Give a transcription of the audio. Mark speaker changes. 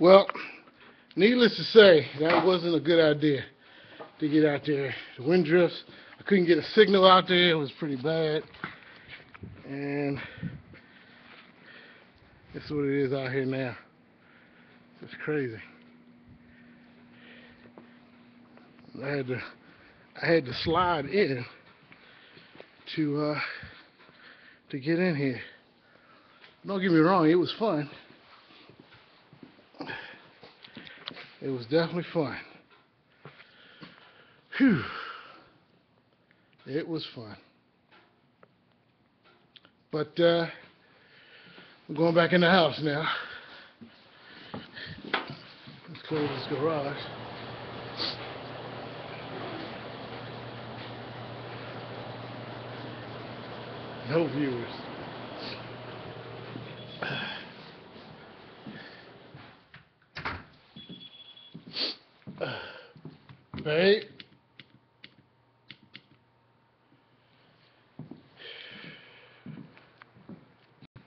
Speaker 1: Well, needless to say, that wasn't a good idea to get out there. The wind drifts. I couldn't get a signal out there. It was pretty bad. And this is what it is out here now. It's crazy. I had to I had to slide in to uh to get in here. Don't get me wrong, it was fun. It was definitely fun. Whew. It was fun. But uh, I'm going back in the house now. Let's close this garage. No viewers. 喂